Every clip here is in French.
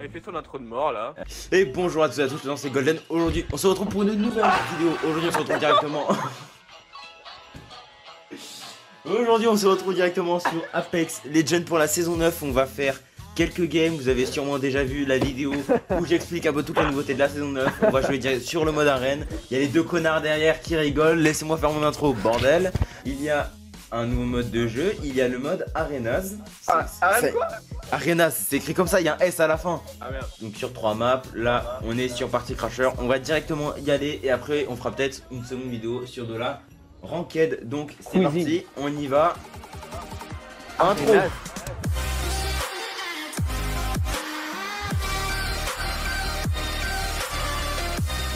Allez, fais ton intro de mort là. Et bonjour à tous et à tous, c'est Golden. Aujourd'hui, on se retrouve pour une nouvelle vidéo. Aujourd'hui, on se retrouve directement. Aujourd'hui, on se retrouve directement sur Apex Legends pour la saison 9. On va faire quelques games. Vous avez sûrement déjà vu la vidéo où j'explique un peu toutes les nouveautés de la saison 9. On va jouer direct sur le mode arène. Il y a les deux connards derrière qui rigolent. Laissez-moi faire mon intro, bordel. Il y a un nouveau mode de jeu. Il y a le mode Arenas. Ah, C'est- quoi? Arenas, c'est écrit comme ça, il y a un S à la fin. Ah merde. Donc sur trois maps, là on est sur Party Crasher, on va directement y aller et après on fera peut-être une seconde vidéo sur de la Ranked. Donc c'est parti, on y va. Intro. Arenas.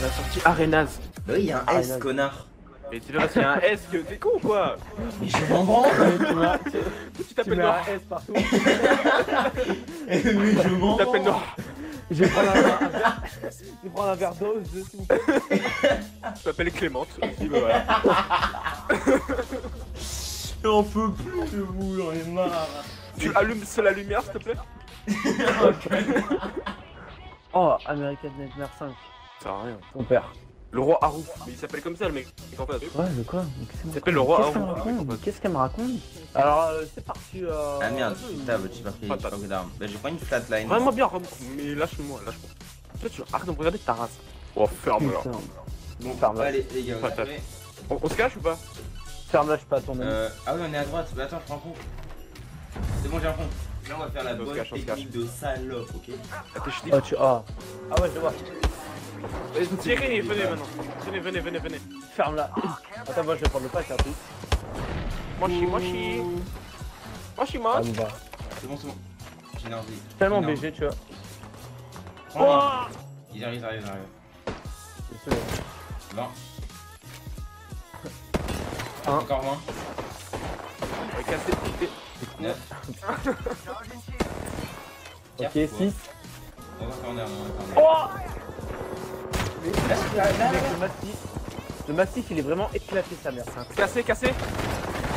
On a sorti Arenas. Bah oui, il y a un S Arenas. connard. Mais c'est pas parce qu'il y a un S que t'es con ou quoi Mais je m'en branle. tu tu- Tu tu t'appelles Noir. un S partout. Mais je m'en Tu t'appelles. Noir. Je vais prendre un, un verre. Je vais prendre un verre d'eau, je- s'il vous plaît. Tu t'appelles Clémente. aussi, bah voilà. J'en peux plus de vous, j'en ai marre. Tu allumes seule la lumière s'il te plaît? Oh, American Nightmare 5, Ça sert à rien. ton père. Le roi Harouf. Mais il s'appelle comme ça le mec. En fait. Ouais, de quoi? Mais me Il s'appelle le roi Qu'est-ce qu'elle me Harouf. raconte Mais Qu'est-ce qu'elle me raconte? Alors, euh, c'est parti. Euh... Ah merde, putain, j'ai pas j'ai pas pris d'armes. Bah j'ai pris une flatline. Vraiment bien. Mais lâche-moi, lâche-moi. Toi tu arrête de me regarder ta race. Oh ferme là. Bon, Ferme-la. allez les gars. On, on se cache ou pas? Ferme-la, je suis pas à ton. Euh, ah oui, on est à droite. Bah attends, je prends un pont. C'est bon, j'ai un pont. Là, on va faire la On se bonne technique de salope, ok? Ah t'es. Oh, tu... ah. ah ouais, je vois. Tirez, venez maintenant. Venez, venez, venez, venez. Ferme-la. Attends, moi je vais prendre le pack un peu. Ah, mochi. bon, bah. C'est bon, c'est bon. J'ai énervé. Tellement. BG, tu vois. Prends-le. Ils arrivent, ils arrivent, ils arrivent. C'est sûr. 20. Un. Encore 20. On va casser le pied. 9. Ok, 6. On va corner, on va corner. Oh Mec, le massif. Le massif, il est vraiment éclaté, sa mère. C'est Cassé, cassé.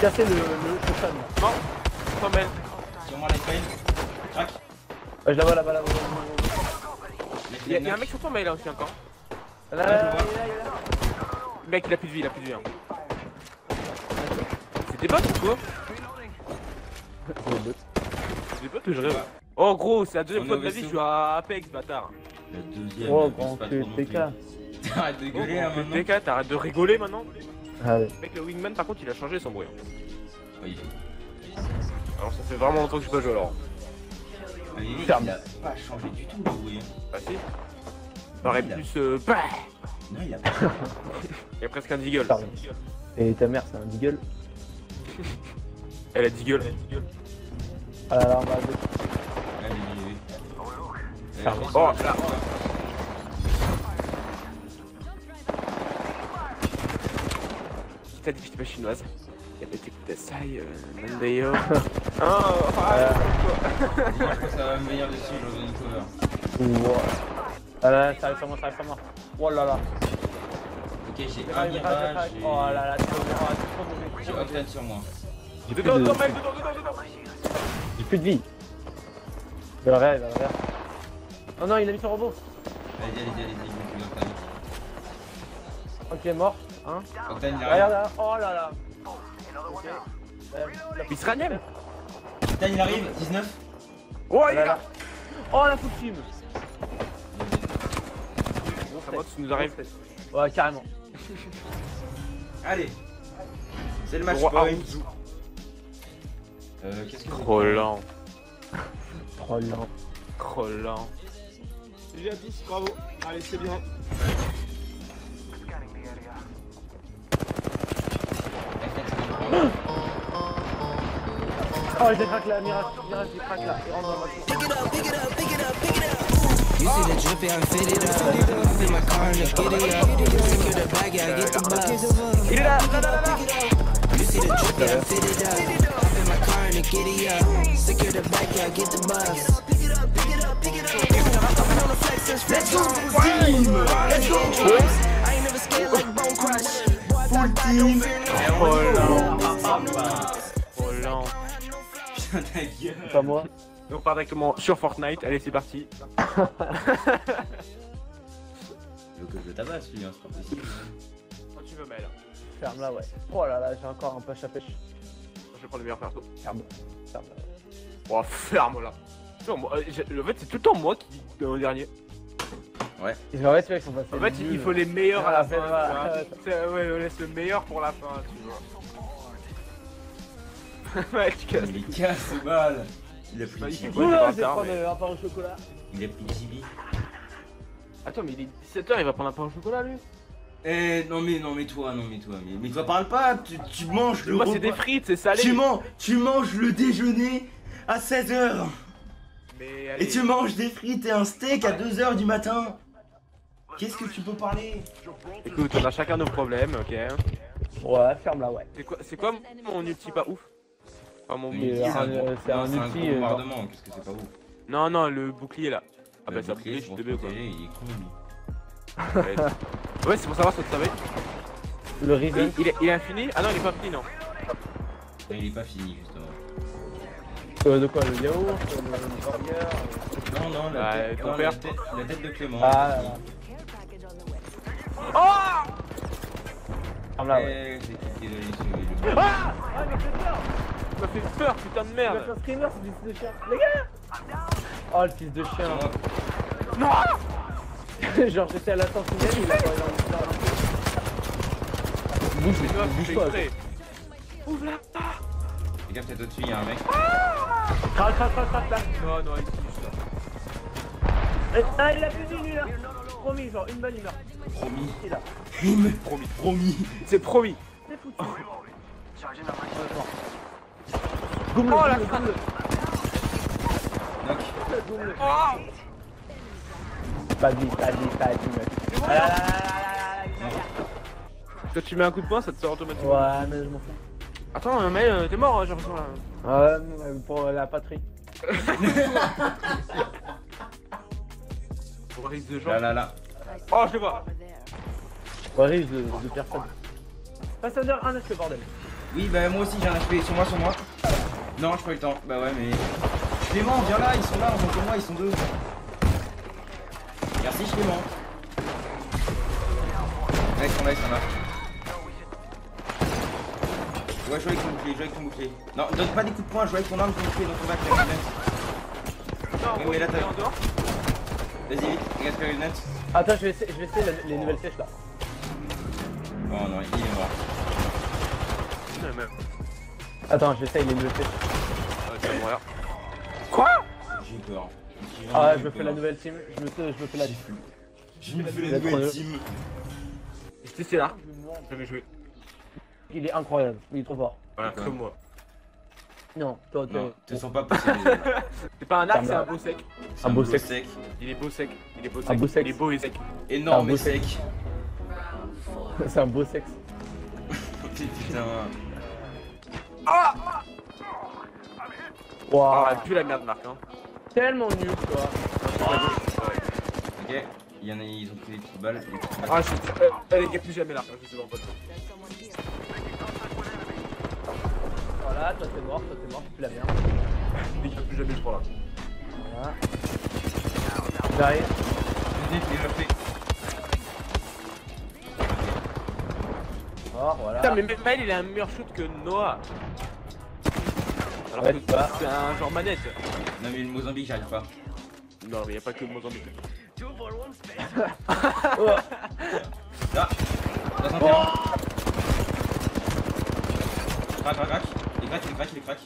Casser le, le, le fan. Non. Sur moi. Crac. Ouais, je la vois là-bas, là-bas. Il y, a- y a un mec sur ton mail là aussi encore. Là, là, là, là, là, là. Le mec il a plus de vie, il a plus de vie. hein. C'est des bots ou quoi C'est des bots que je rêve. Oh gros, c'est la deuxième fois de ma vie que je suis à Apex, bâtard. Le deuxième. Oh, grand plus. TK. Arrête de gueuler là Oh, maintenant. TK, t'arrêtes de rigoler maintenant Allez. Mec, le Wingman par contre il a changé son bruit. Oui. Alors ça fait vraiment longtemps que je peux joué alors. Ah, il est- Ferme. Il a pas changé du tout le bruit. Bah si. Paraît plus. Euh... bah Non, il a pas. il y a presque un deagle. Pardon. Et ta mère, c'est un deagle. Elle a deagle. Ah là là, on va Oh là. Qui t'a dit que j'étais pas chinoise Elle était écouté ça, euh, Mondayo. Oh, ah, Je pense que ça va me venir dessus, je vais une cover. Ah là ça arrive sur moi, ça arrive sur moi. Oh là là. Ok, j'ai Ah, un mirage. Oh là là, c'est trop oh, c'est trop J'ai mauvais. Octane sur moi. J'ai plus, Dedans, de... dedans, mec, dedans, dedans, dedans. j'ai plus de vie. Il va le réel, il va le réel. Oh non, il a mis son robot. Allez, allez, allez, allez. Ok, mort. Hein Octane, il Regarde là. Oh là là. Euh, la- Il se ranime Octane, il arrive, 19. Oh, Oh il est là. Oh la full team. Ça va, tu nous arrives. Ouais, carrément. Allez. C'est le match point. Euh, qu'est-ce que c'est Trop lent. Trop lent. Trop lent. J'ai à 10, bravo. Allez, c'est bien. Oh, j'ai craqué là, Mirage. Mirage, craqué là. Il You see the drip, yeah, I'm fitted up. Hop in my car and let's get it up. Secure the bag, yeah, I get the bus. Il est là, là, là, là, là. You see the I'm fitted up. In my car it up. Secure the bag, yeah, I get the bus. Let's go, Let's go, I ain't never scared like Bone Crush. Full team. Trop lent. Putain, ta gueule. Pas moi. On part directement sur Fortnite. Allez, c'est parti. Il veut que je le tabasse lui, hein, c'est pas possible. Quand tu veux, Maël. Ferme là, ouais. Oh là là, j'ai encore un push à pêche. Je vais prendre le meilleur perso. Ferme. Ferme là. Oh, ferme là. Moi, euh, en fait, c'est tout le temps moi qui est au dernier. Ils sont passés. En fait, il faut les meilleurs à la Ah, fin. fait, voilà. tu vois. C'est- Ouais, on laisse le meilleur pour la fin, tu vois. ouais, tu casses. Il est casse balle. Il a pris Bah, fait Oula, je vais pas prendre euh, un pain au chocolat. Il a pris Jibi. Attends, mais il est 17h, il va prendre un pain au chocolat lui. Eh non mais non mais toi non mais toi mais, mais toi parle pas tu, tu manges le Moi, c'est des frites, c'est salé. tu manges tu manges le déjeuner à 16h Mais et tu manges des frites et un steak à 2h du matin Qu'est-ce que tu peux parler? Écoute, on a chacun nos problèmes, ok. Ouais, ferme là, ouais. C'est quoi, c'est quoi mon ulti pas ouf? Enfin, mon euh, c'est un- non, un euh, bombardement qu'est-ce que c'est pas ouf? Non, non, le bouclier là. Ah Le bah, c'est un bouclier, je suis pour teubé quoi. il est con lui Ouais, Ouais, c'est pour savoir si tu savais. Le Riven. Il, il est, il est infini? Ah non, il est pas fini, non. Il est pas fini justement Euh, de quoi Le yaourt Le, le burger Non non la, Bah, tête, non, la, tête, la tête de Clément Ah là là. Oh Ferme là, ouais. Eh, le le- le- Ah Ah, mais c'est peur Ça fait peur, putain de merde un screamer, c'est du fils de chien. Les gars Oh, le fils de chien. Non Genre, j'étais à la sentinelle, il a pas eu envie de faire un peu. Bouge, bouge pas. Ouvre la porte gaffe peut-être au-dessus il y a un mec crale. Non, non, il touche ça. Eh, Ah, il a plus d'une là Promis, genre, une balle, il meurt. Promis là. Promis. Promis C'est promis. C'est foutu. Oh, la goum-le. Knock. Oh Pas pas dit, pas là là là là là là là. Quand tu mets un coup de poing, ça te sort automatiquement. Ouais, mais je m'en fous. Attends, mais euh, t'es mort, hein, j'ai l'impression là. Ouais, mais pour la patrie. Pour risque de gens. Là là là Oh, je le vois. Risque de, de personne. Passager, un HP, bordel. Oui, bah moi aussi j'ai un HP sur moi, sur moi. Non, j'ai pas eu le temps. Bah ouais, mais. Clément, viens là, ils sont là, en tant que moi, ils sont deux. Merci Clément. Là, ils sont là, ils sont là. Ouais, joue avec ton bouclier, joue avec ton bouclier. Non, donne pas des coups de poing, joue avec ton arme, ton bouclier dans ton bac, la lunette. Non, Oui, gros, mais là, il est t'as- en dehors. Vas-y, vite, regarde la lunette. Attends, je vais essayer, je vais essayer la- les nouvelles sèches là. Oh non, il est mort. Ouais, Attends, j'essaye les nouvelles sèches. Ouais, tu vas mourir. Quoi? J'ai peur. Ah, je me fais la nouvelle team. Je me fais, je me fais la. Je me fais la nouvelle team. J'étais c'est là? J'avais joué. Il est incroyable, il est trop fort. Voilà, comme moi. Non, toi, Non, sens pas. C'est pas un arc, c'est un beau sec. Un beau beau sec. Il est beau sec. Il est beau Un sec. beau. Il est beau et sec. Énorme et sec. C'est un beau sexe. Putain. Waouh, Ah, plus la merde, Marc. Hein. tellement nul, quoi. Ok, il y en a, ils ont pris des petites balles. des petites balles. Ah, je y a plus jamais l'arc. hein, Je sais pas en fait. Voilà, toi t'es mort, toi t'es mort, tu la merde. A plus jamais je crois là. Voilà. J'arrive. Vas-y, fais-le, fais. Mort, voilà. Putain, mais Maël il a un meilleur shoot que Noah. Alors Ouais, que vois. c'est un genre manette. Non, mais le Mozambique, j'arrive pas. Non, mais y a pas que le Mozambique. Oh, Ah 61 Crac, crac, crac. Il craque, il craque, il craque.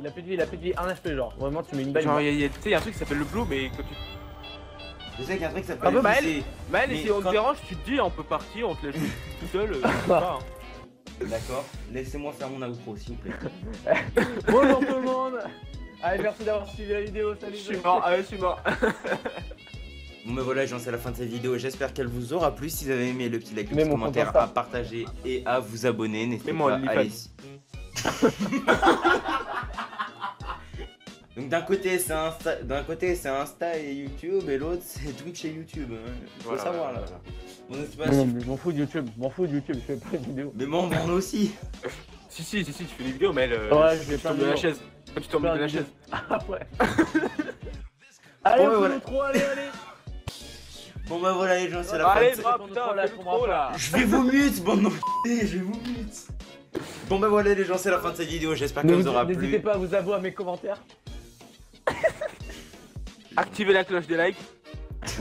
il a plus de vie, il a plus de vie, un HP genre. Vraiment, tu mets une balle. Genre, il y a, y a- tu sais, y a un truc qui s'appelle le blue, mais quand tu. Je sais qu'il y a un truc qui Ah s'appelle bah, Maël. Maël, Mais si on quand- te dérange, tu te dis, on peut partir, on te laisse tout seul. euh, hein. D'accord. Laissez-moi faire mon outro, s'il vous plaît. Bonjour tout le monde. Allez, merci d'avoir suivi la vidéo, salut. Je suis mort, ah ouais, je suis mort. Bon, ben voilà, j'en sais la fin de cette vidéo. J'espère qu'elle vous aura plu. Si vous avez aimé le petit like, le petit commentaire, à partager et à vous abonner. N'hésitez pas à aller. Donc d'un côté c'est Insta, d'un côté c'est Insta et YouTube et l'autre c'est Twitch et YouTube. hein. Faut Voilà, savoir là. voilà. Bon, pas Non, mais je m'en fous de YouTube, je m'en fous de YouTube, je fais pas de vidéo. Mais moi on m'en aussi. Si, si, si, si, tu fais des vidéos, mais elle. Ouais, je vais tombes de de la vidéos. chaise. Quand tu tombes de la de chaise. Après. allez, Bon, on voilà. fait trop, allez, allez. Bon bah voilà les gens, c'est la Allez, fin de... On putain, le pas. là. Je vais vous mute, bande d'enculés, je vais vous mute. Bon bah voilà les gens, c'est la fin de cette vidéo, j'espère qu'elle vous vous- aura N'hésitez plu. pas à vous abonner à mes commentaires. Activez la cloche des likes.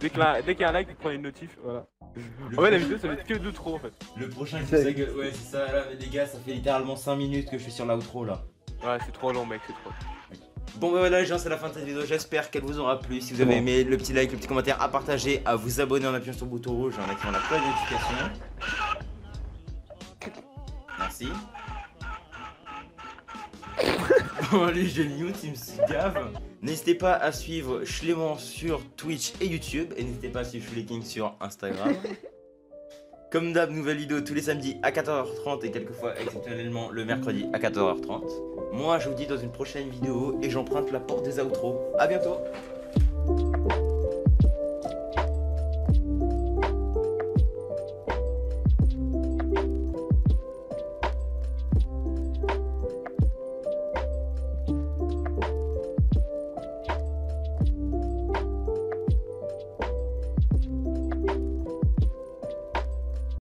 dès qu'il y a dès qu'il y a un like, tu prends une notif. Voilà. Le, En fait, la vidéo, ça va être que de trop en fait. le prochain qui C'est- sa gueule, ouais c'est ça là, mais les gars, ça fait littéralement 5 minutes que je suis sur l'outro là. Ouais, c'est trop long, mec, c'est trop. Bon bah voilà les gens, c'est la fin de cette vidéo, j'espère qu'elle vous aura plu. Si vous avez Bon. aimé, le petit like, le petit commentaire, à partager, à vous abonner en appuyant sur le bouton rouge et en activant la cloche de notification. Merci. Bon allez, j'ai le mute, il me gave. N'hésitez pas à suivre Schlément sur Twitch et YouTube. Et n'hésitez pas à suivre King sur Instagram. Comme d'hab, nouvelle vidéo tous les samedis à 14h30 et quelquefois exceptionnellement le mercredi à 14h30. Moi, je vous dis dans une prochaine vidéo et j'emprunte la porte des outros. A bientôt